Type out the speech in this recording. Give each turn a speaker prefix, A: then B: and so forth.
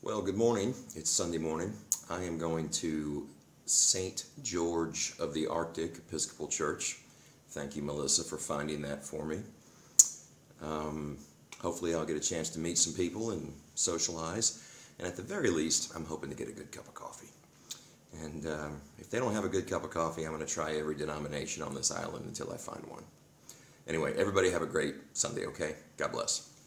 A: Well, good morning. It's Sunday morning. I am going to St. George of the Arctic Episcopal Church. Thank you, Melissa, for finding that for me. Um, hopefully, I'll get a chance to meet some people and socialize. And at the very least, I'm hoping to get a good cup of coffee. And um, if they don't have a good cup of coffee, I'm going to try every denomination on this island until I find one. Anyway, everybody have a great Sunday, okay? God bless.